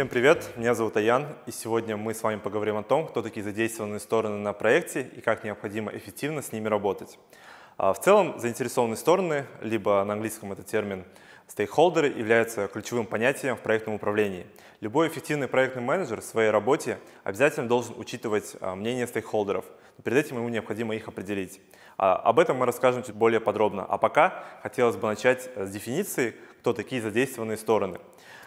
Всем привет, меня зовут Аян, и сегодня мы с вами поговорим о том, кто такие задействованные стороны на проекте и как необходимо эффективно с ними работать. А, в целом, заинтересованные стороны, либо на английском это термин стейкхолдеры, являются ключевым понятием в проектном управлении. Любой эффективный проектный менеджер в своей работе обязательно должен учитывать а, мнение стейкхолдеров, но перед этим ему необходимо их определить. А, об этом мы расскажем чуть более подробно. А пока хотелось бы начать с дефиниции, кто такие задействованные стороны.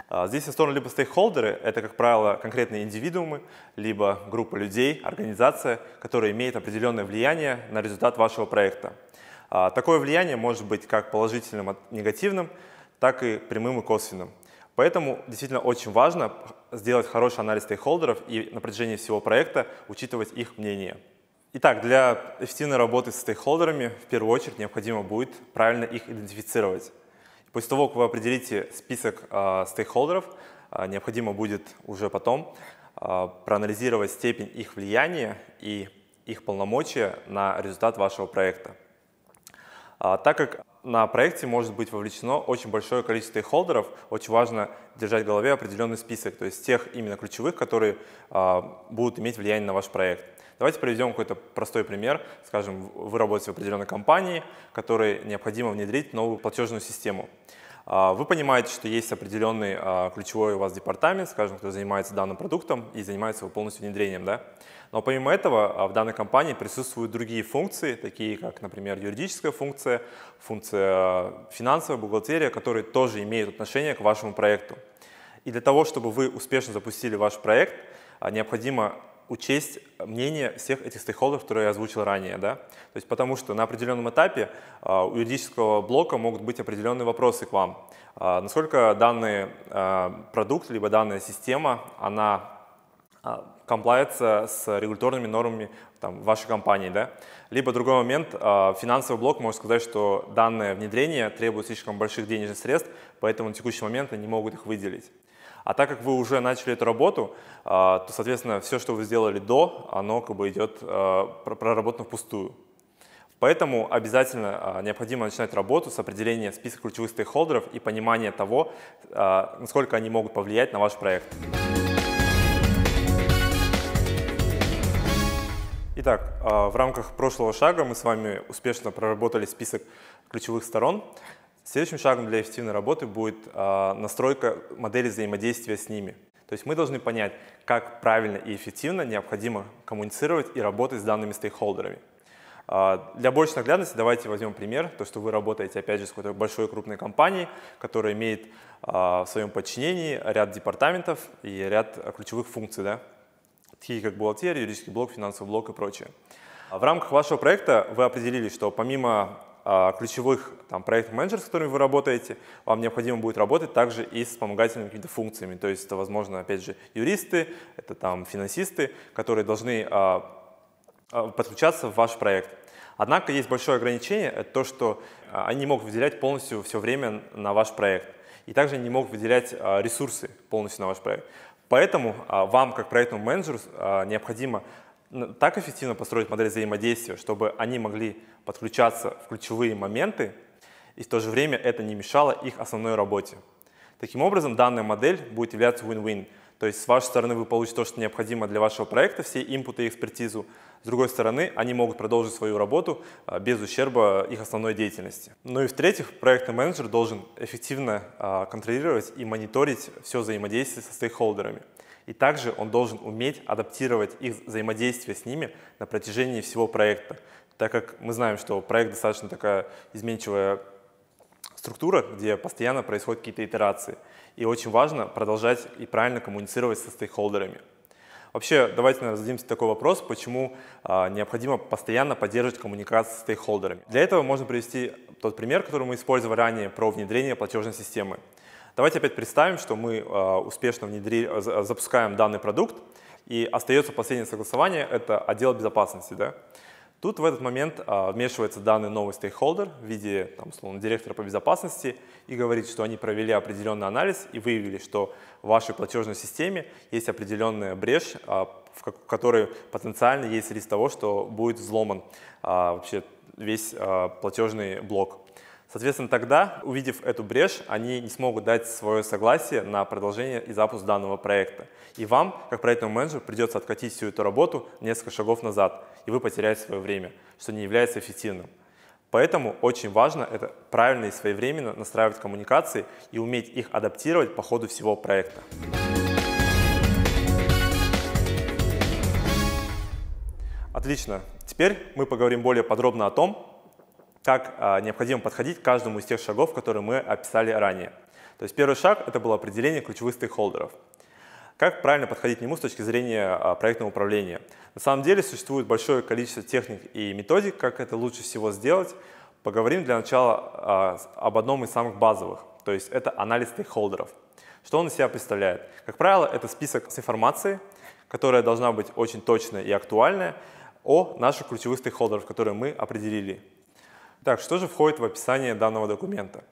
А, здесь стороны либо стейкхолдеры, это, как правило, конкретные индивидуумы, либо группа людей, организация, которая имеет определенное влияние на результат вашего проекта. А, такое влияние может быть как положительным, негативным, так и прямым и косвенным. Поэтому действительно очень важно сделать хороший анализ стейкхолдеров и на протяжении всего проекта учитывать их мнение. Итак, для эффективной работы с стейкхолдерами в первую очередь необходимо будет правильно их идентифицировать. После того, как вы определите список э, стейкхолдеров, э, необходимо будет уже потом э, проанализировать степень их влияния и их полномочия на результат вашего проекта. Так как на проекте может быть вовлечено очень большое количество стейкхолдеров, очень важно держать в голове определенный список, то есть тех именно ключевых, которые а, будут иметь влияние на ваш проект. Давайте приведем какой-то простой пример. Скажем, вы работаете в определенной компании, которой необходимо внедрить новую платежную систему. А, вы понимаете, что есть определенный а, ключевой у вас департамент, скажем, кто занимается данным продуктом и занимается его полностью внедрением. Да? Но помимо этого а, в данной компании присутствуют другие функции, такие как, например, юридическая функция, функция финансовая, бухгалтерия, которые тоже имеют отношение к вашему проекту. И для того, чтобы вы успешно запустили ваш проект, необходимо учесть мнение всех этих стейкхолдеров, которые я озвучил ранее. Да? То есть потому что на определенном этапе а, у юридического блока могут быть определенные вопросы к вам. А, насколько данный а, продукт, либо данная система, она комплается с регуляторными нормами там, вашей компании. Да? Либо другой момент, финансовый блок может сказать, что данное внедрение требует слишком больших денежных средств, поэтому на текущий момент они не могут их выделить. А так как вы уже начали эту работу, а, то, соответственно, все, что вы сделали до, оно как бы идет а, проработано впустую. Поэтому обязательно а, необходимо начинать работу с определения списка ключевых стейкхолдеров и понимания того, насколько они могут повлиять на ваш проект. Итак, в рамках прошлого шага мы с вами успешно проработали список ключевых сторон. Следующим шагом для эффективной работы будет э, настройка модели взаимодействия с ними. То есть мы должны понять, как правильно и эффективно необходимо коммуницировать и работать с данными стейкхолдерами. Э, для большей наглядности давайте возьмем пример, то, что вы работаете, опять же, с какой-то большой крупной компанией, которая имеет в своем подчинении ряд департаментов и ряд ключевых функций, да? Такие как бухгалтерия, юридический блок, финансовый блок и прочее. В рамках вашего проекта вы определили, что помимо а, ключевых там, проектных менеджеров, с которыми вы работаете, вам необходимо будет работать также и с вспомогательными какими-то функциями. То есть это, возможно, опять же, юристы, это там финансисты, которые должны а, а, подключаться в ваш проект. Однако есть большое ограничение, это то, что а, они не могут выделять полностью все время на ваш проект. И также они не могут выделять а, ресурсы полностью на ваш проект. Поэтому а, вам, как проектному менеджеру, а, необходимо так эффективно построить модель взаимодействия, чтобы они могли подключаться в ключевые моменты, и в то же время это не мешало их основной работе. Таким образом, данная модель будет являться win-win. То есть с вашей стороны вы получите то, что необходимо для вашего проекта, все инпуты и экспертизу. С другой стороны, они могут продолжить свою работу а, без ущерба их основной деятельности. Ну и в-третьих, проектный менеджер должен эффективно а, контролировать и мониторить все взаимодействие со стейкхолдерами. И также он должен уметь адаптировать их взаимодействие с ними на протяжении всего проекта, так как мы знаем, что проект достаточно такая изменчивая структура, где постоянно происходят какие-то итерации. И очень важно продолжать и правильно коммуницировать со стейкхолдерами. Вообще, давайте зададимся такой вопрос, почему а, необходимо постоянно поддерживать коммуникацию с стейкхолдерами. Для этого можно привести тот пример, который мы использовали ранее, про внедрение платежной системы. Давайте опять представим, что мы э, успешно внедри, запускаем данный продукт, и остается последнее согласование – это отдел безопасности. Да? Тут в этот момент э, вмешивается данный новый стейкхолдер в виде там, условно, директора по безопасности и говорит, что они провели определенный анализ и выявили, что в вашей платежной системе есть определенная брешь, э, в которой потенциально есть риск того, что будет взломан вообще весь платежный блок. Соответственно, тогда, увидев эту брешь, они не смогут дать свое согласие на продолжение и запуск данного проекта. И вам, как проектному менеджеру, придется откатить всю эту работу несколько шагов назад, и вы потеряете свое время, что не является эффективным. Поэтому очень важно это правильно и своевременно настраивать коммуникации и уметь их адаптировать по ходу всего проекта. Отлично. Теперь мы поговорим более подробно о том, как а, необходимо подходить к каждому из тех шагов, которые мы описали ранее. То есть первый шаг – это было определение ключевых стейкхолдеров. Как правильно подходить к нему с точки зрения а, проектного управления? На самом деле существует большое количество техник и методик, как это лучше всего сделать. Поговорим для начала а, об одном из самых базовых, то есть это анализ стейкхолдеров. Что он из себя представляет? Как правило, это список с информацией, которая должна быть очень точная и актуальная, о наших ключевых стейкхолдеров, которые мы определили. Так, что же входит в описание данного документа?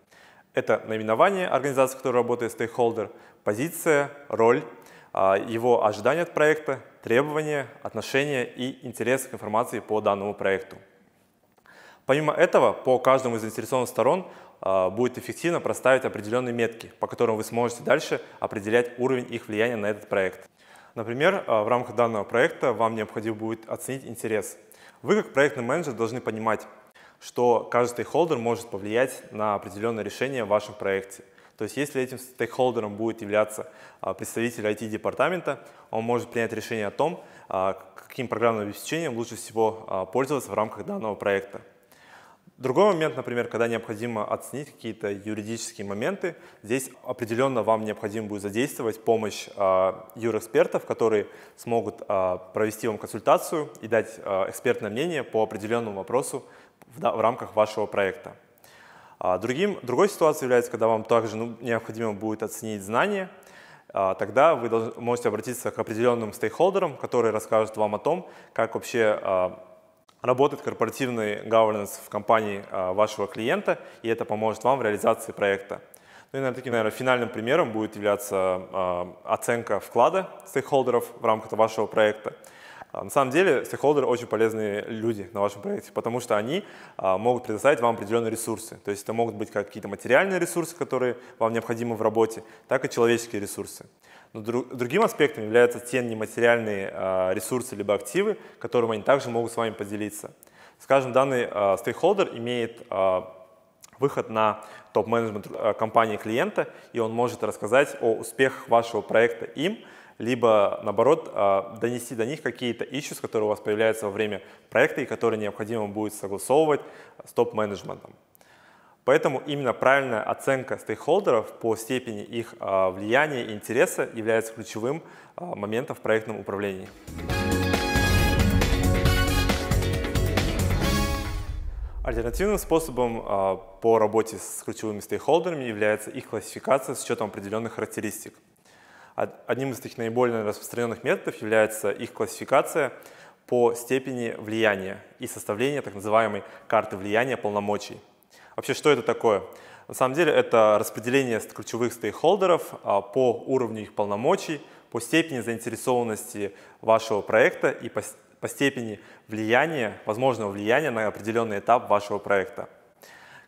Это наименование организации, в которой работает стейкхолдер, позиция, роль, а, его ожидания от проекта, требования, отношения и интерес к информации по данному проекту. Помимо этого, по каждому из заинтересованных сторон а, будет эффективно проставить определенные метки, по которым вы сможете дальше определять уровень их влияния на этот проект. Например, а, в рамках данного проекта вам необходимо будет оценить интерес. Вы, как проектный менеджер, должны понимать, что каждый стейкхолдер может повлиять на определенное решение в вашем проекте. То есть если этим стейкхолдером будет являться а, представитель IT-департамента, он может принять решение о том, а, каким программным обеспечением лучше всего а, пользоваться в рамках данного проекта. Другой момент, например, когда необходимо оценить какие-то юридические моменты, здесь определенно вам необходимо будет задействовать помощь э, юрэкспертов, которые смогут э, провести вам консультацию и дать э, экспертное мнение по определенному вопросу в, в рамках вашего проекта. А другим, другой ситуацией является, когда вам также ну, необходимо будет оценить знания, а, тогда вы должны, можете обратиться к определенным стейкхолдерам, которые расскажут вам о том, как вообще а, работает корпоративный governance в компании вашего клиента, и это поможет вам в реализации проекта. Ну и, наверное, таким, наверное, финальным примером будет являться оценка вклада стейкхолдеров в рамках вашего проекта. А, на самом деле стейкхолдеры очень полезные люди на вашем проекте, потому что они а, могут предоставить вам определенные ресурсы. То есть это могут быть как какие-то материальные ресурсы, которые вам необходимы в работе, так и человеческие ресурсы. Но другим аспектом являются те нематериальные а, ресурсы либо активы, которыми они также могут с вами поделиться. Скажем, данный стейкхолдер имеет выход на топ-менеджмент компании клиента, и он может рассказать о успехах вашего проекта им, либо, наоборот, а, донести до них какие-то issues, которые у вас появляются во время проекта и которые необходимо будет согласовывать с топ-менеджментом. Поэтому именно правильная оценка стейкхолдеров по степени их а, влияния и интереса является ключевым а, моментом в проектном управлении. Альтернативным способом по работе с ключевыми стейкхолдерами является их классификация с учетом определенных характеристик. Одним из таких наиболее распространенных методов является их классификация по степени влияния и составление так называемой карты влияния полномочий. Вообще, что это такое? На самом деле это распределение ключевых стейкхолдеров а, по уровню их полномочий, по степени заинтересованности вашего проекта и по, по степени влияния, возможного влияния на определенный этап вашего проекта.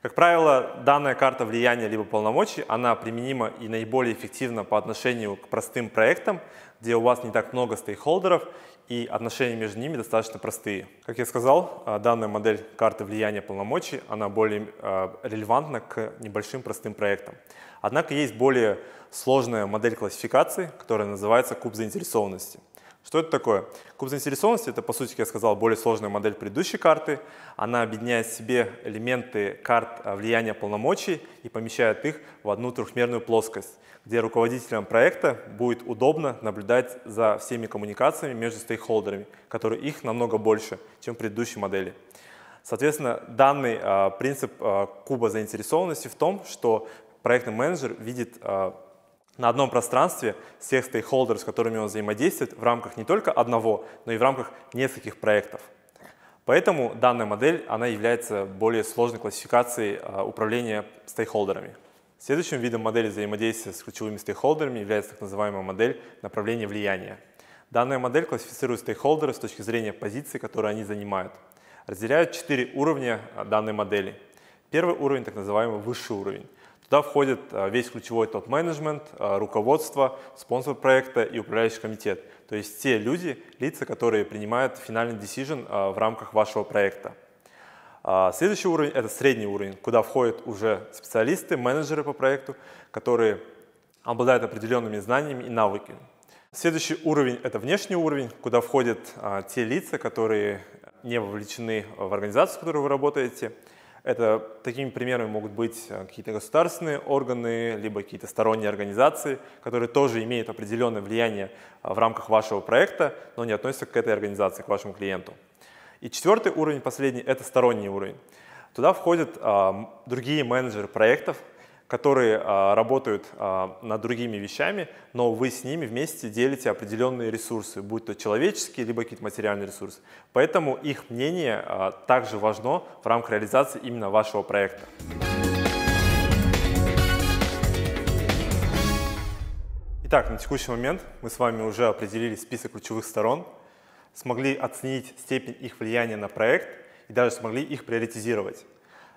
Как правило, данная карта влияния либо полномочий, она применима и наиболее эффективна по отношению к простым проектам, где у вас не так много стейкхолдеров и отношения между ними достаточно простые. Как я сказал, а, данная модель карты влияния полномочий, она более а, релевантна к небольшим простым проектам. Однако есть более сложная модель классификации, которая называется куб заинтересованности. Что это такое? Куб заинтересованности – это, по сути, как я сказал, более сложная модель предыдущей карты. Она объединяет в себе элементы карт а, влияния полномочий и помещает их в одну трехмерную плоскость, где руководителям проекта будет удобно наблюдать за всеми коммуникациями между стейкхолдерами, которые их намного больше, чем в предыдущей модели. Соответственно, данный а, принцип а, куба заинтересованности в том, что проектный менеджер видит на одном пространстве всех стейкхолдеров, с которыми он взаимодействует в рамках не только одного, но и в рамках нескольких проектов. Поэтому данная модель она является более сложной классификацией а, управления стейкхолдерами. Следующим видом модели взаимодействия с ключевыми стейкхолдерами является так называемая модель направления влияния. Данная модель классифицирует стейкхолдеры с точки зрения позиции, которые они занимают. Разделяют четыре уровня а, данной модели. Первый уровень, так называемый высший уровень. Туда входит а, весь ключевой топ-менеджмент, а, руководство, спонсор проекта и управляющий комитет. То есть те люди, лица, которые принимают финальный decision а, в рамках вашего проекта. Следующий уровень – это средний уровень, куда входят уже специалисты, менеджеры по проекту, которые обладают определенными знаниями и навыками. Следующий уровень – это внешний уровень, куда входят те лица, которые не вовлечены в организацию, в которой вы работаете – это такими примерами могут быть э, какие-то государственные органы, либо какие-то сторонние организации, которые тоже имеют определенное влияние э, в рамках вашего проекта, но не относятся к этой организации, к вашему клиенту. И четвертый уровень, последний, это сторонний уровень. Туда входят а, другие менеджеры проектов, которые а, работают а, над другими вещами, но вы с ними вместе делите определенные ресурсы, будь то человеческие, либо какие-то материальные ресурсы. Поэтому их мнение а, также важно в рамках реализации именно вашего проекта. Итак, на текущий момент мы с вами уже определили список ключевых сторон, смогли оценить степень их влияния на проект и даже смогли их приоритизировать.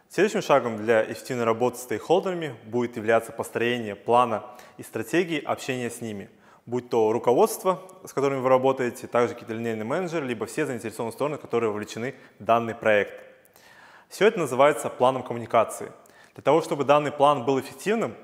Следующим шагом для эффективной работы с стейкхолдерами будет являться построение плана и стратегии общения с ними, будь то руководство, с которыми вы работаете, также какие-то линейные менеджеры, либо все заинтересованные стороны, которые вовлечены в данный проект. Все это называется планом коммуникации. Для того, чтобы данный план был эффективным,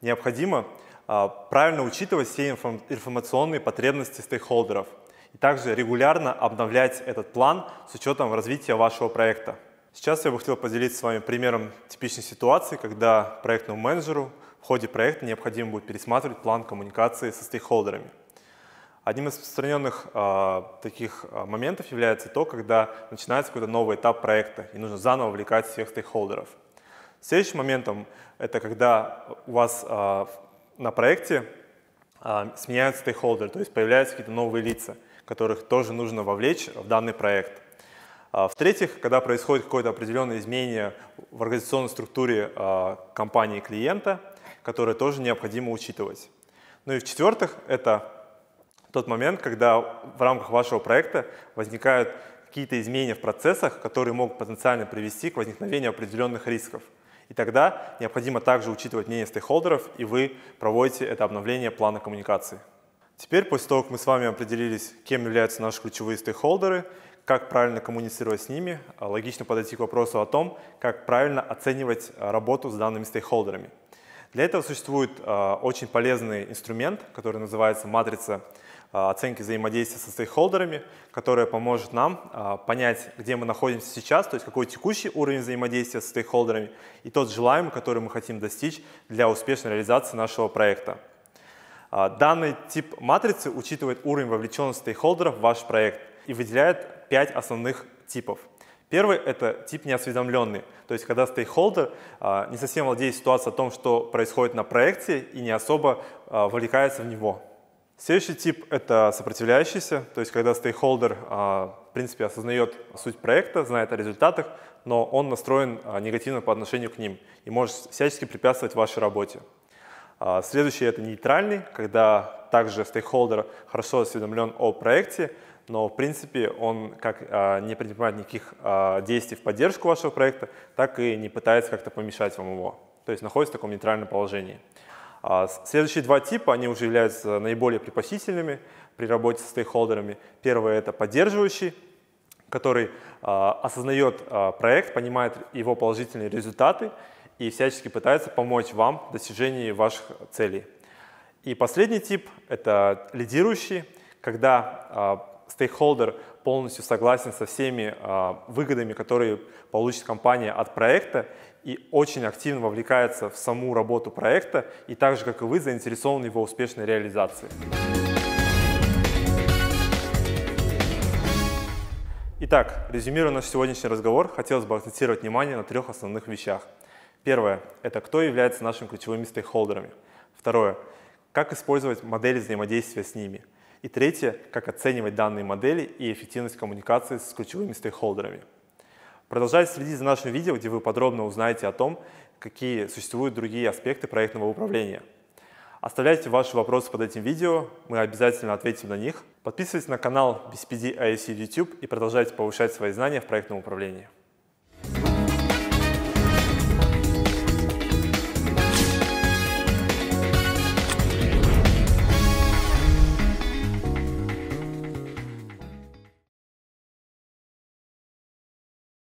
необходимо а, правильно учитывать все информационные потребности стейкхолдеров и также регулярно обновлять этот план с учетом развития вашего проекта. Сейчас я бы хотел поделиться с вами примером типичной ситуации, когда проектному менеджеру в ходе проекта необходимо будет пересматривать план коммуникации со стейкхолдерами. Одним из распространенных э, таких э, моментов является то, когда начинается какой-то новый этап проекта и нужно заново вовлекать всех стейкхолдеров. Следующим моментом это когда у вас э, на проекте э, сменяются стейкхолдеры, то есть появляются какие-то новые лица, которых тоже нужно вовлечь в данный проект. А, в-третьих, когда происходит какое-то определенное изменение в организационной структуре а, компании клиента, которое тоже необходимо учитывать. Ну и в-четвертых, это тот момент, когда в рамках вашего проекта возникают какие-то изменения в процессах, которые могут потенциально привести к возникновению определенных рисков. И тогда необходимо также учитывать мнение стейкхолдеров, и вы проводите это обновление плана коммуникации. Теперь, после того, как мы с вами определились, кем являются наши ключевые стейкхолдеры, как правильно коммуницировать с ними, а, логично подойти к вопросу о том, как правильно оценивать а, работу с данными стейкхолдерами. Для этого существует а, очень полезный инструмент, который называется матрица оценки взаимодействия со стейкхолдерами, которая поможет нам понять, где мы находимся сейчас, то есть какой текущий уровень взаимодействия со стейкхолдерами и тот желаемый, который мы хотим достичь для успешной реализации нашего проекта. Данный тип матрицы учитывает уровень вовлеченности стейкхолдеров в ваш проект и выделяет пять основных типов. Первый – это тип неосведомленный, то есть когда стейкхолдер а, не совсем владеет ситуацией о том, что происходит на проекте и не особо а, вовлекается в него. Следующий тип – это сопротивляющийся, то есть когда стейкхолдер а, в принципе осознает суть проекта, знает о результатах, но он настроен негативно по отношению к ним и может всячески препятствовать вашей работе. Следующий – это нейтральный, когда также стейкхолдер хорошо осведомлен о проекте, но в принципе он как а, не предпринимает никаких а, действий в поддержку вашего проекта, так и не пытается как-то помешать вам его. То есть находится в таком нейтральном положении. А, следующие два типа, они уже являются наиболее предпочтительными при работе с стейкхолдерами. Первый – это поддерживающий, который осознает проект, понимает его положительные результаты и всячески пытается помочь вам в достижении ваших целей. И последний тип – это лидирующий, когда стейкхолдер полностью согласен со всеми а, выгодами, которые получит компания от проекта и очень активно вовлекается в саму работу проекта и так же, как и вы, заинтересован в его успешной реализации. Итак, резюмируя наш сегодняшний разговор, хотелось бы акцентировать внимание на трех основных вещах. Первое – это кто является нашими ключевыми стейкхолдерами. Второе – как использовать модели взаимодействия с ними – и третье, как оценивать данные модели и эффективность коммуникации с ключевыми стейкхолдерами. Продолжайте следить за нашим видео, где вы подробно узнаете о том, какие существуют другие аспекты проектного управления. Оставляйте ваши вопросы под этим видео, мы обязательно ответим на них. Подписывайтесь на канал BCPD ISC YouTube и продолжайте повышать свои знания в проектном управлении.